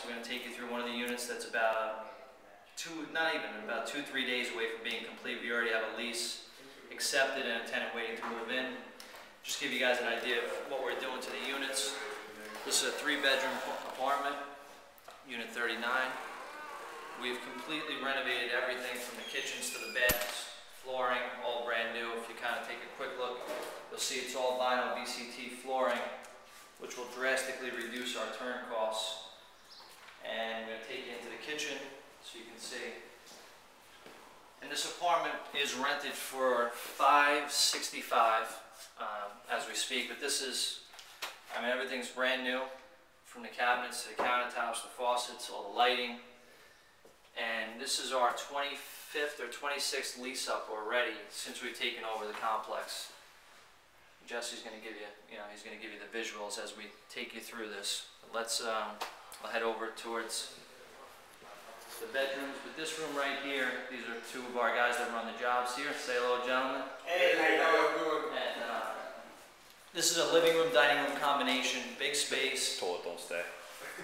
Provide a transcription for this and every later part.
We're going to take you through one of the units that's about two, not even, about two, three days away from being complete. We already have a lease accepted and a tenant waiting to move in. Just give you guys an idea of what we're doing to the units. This is a three-bedroom apartment, unit 39. We've completely renovated everything from the kitchens to the beds, flooring, all brand new. If you kind of take a quick look, you'll see it's all vinyl VCT flooring, which will drastically reduce our turn costs. And I'm gonna take you into the kitchen so you can see. And this apartment is rented for five sixty-five um, as we speak, but this is, I mean, everything's brand new, from the cabinets to the countertops, the faucets, all the lighting. And this is our 25th or 26th lease up already since we've taken over the complex. Jesse's going to give you, you know, he's going to give you the visuals as we take you through this. Let's, um, I'll head over towards the bedrooms. But this room right here, these are two of our guys that run the jobs here. Say hello, gentlemen. Hey, how you doing? And uh, this is a living room, dining room combination, big space. Toilet don't stay.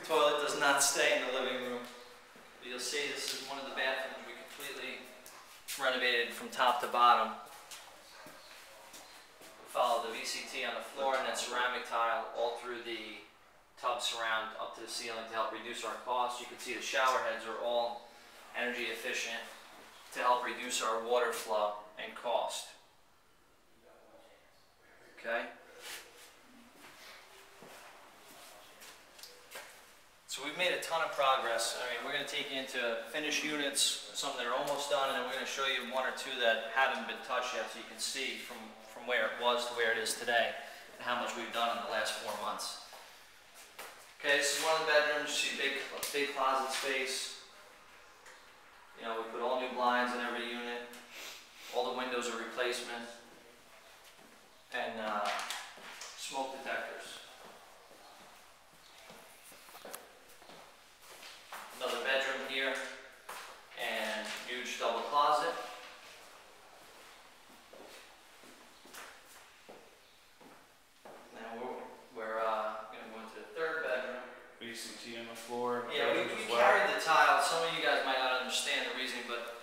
Toilet does not stay in the living room. But You'll see this is one of the bathrooms we completely renovated from top to bottom. Follow the VCT on the floor and then ceramic tile all through the tub surround up to the ceiling to help reduce our costs. You can see the shower heads are all energy efficient to help reduce our water flow and cost. Okay? So we've made a ton of progress. I mean, we're going to take you into finished units, some that are almost done, and then we're going to show you one or two that haven't been touched yet so you can see from, from where it was to where it is today and how much we've done in the last four months. Okay, this is one of the bedrooms. You see big, big closet space. You know, we put all new blinds in every unit. All the windows are replacement. And uh, smoke detectors. Another bedroom here, and huge double closet. Now we're, we're uh, gonna go into the third bedroom. VCT on the floor. Yeah, we, bedrooms we as well. carried the tile, some of you guys might not understand the reason, but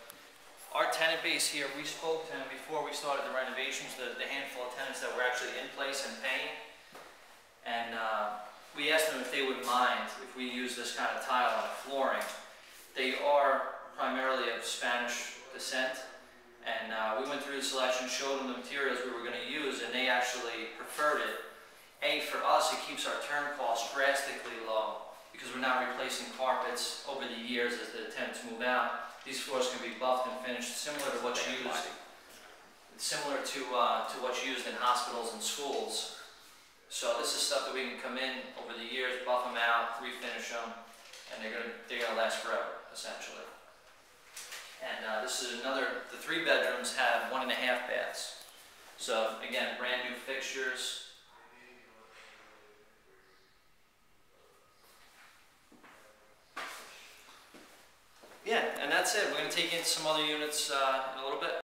our tenant base here, we spoke to them before we started the renovations, the, the handful of tenants that were actually in place and paying. And, uh, we asked them if they would mind if we use this kind of tile on the flooring. They are primarily of Spanish descent, and, uh, we went through the selection, showed them the materials we were gonna use, and they actually preferred it. A, for us, it keeps our turn costs drastically low because we're not replacing carpets over the years as the tenants move out. These floors can be buffed and finished similar to what's used, similar to, uh, to what's used in hospitals and schools. So this is stuff that we can come in over the years, buff them out, refinish them, and they're gonna, they're gonna last forever, essentially. And, uh, this is another, the three bedrooms have one and a half baths. So again, brand new fixtures, Yeah, and that's it. We're going to take in some other units uh, in a little bit.